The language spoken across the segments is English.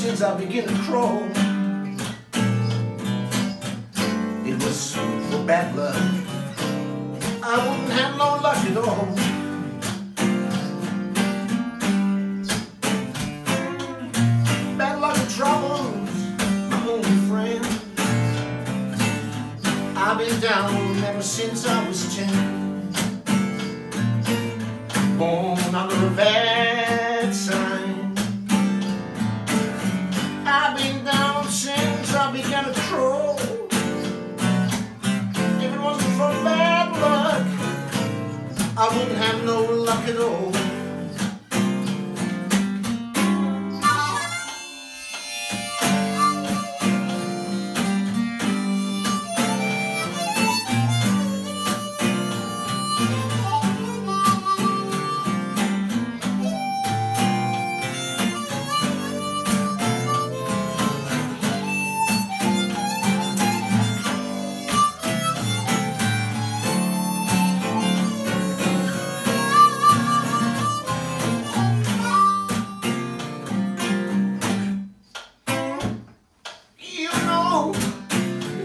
since I began to crawl. It was for bad luck. I wouldn't have no luck at all. Bad luck and troubles, my only friend. I've been down ever since I was ten. Born under a bad I wouldn't have no luck at all.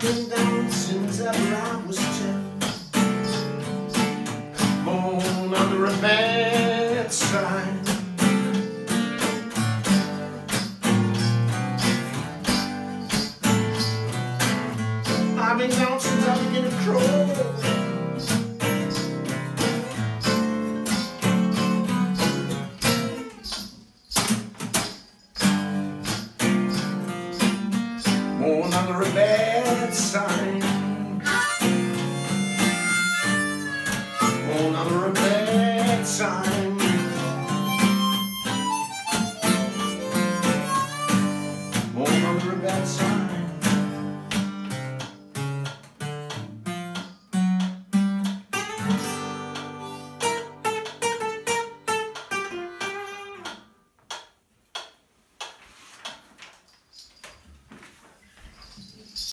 been down since ever I was ten. Born under a bad sign. I've been down since I began to crawl. Born under a bad good sign. Oh, another bad sign.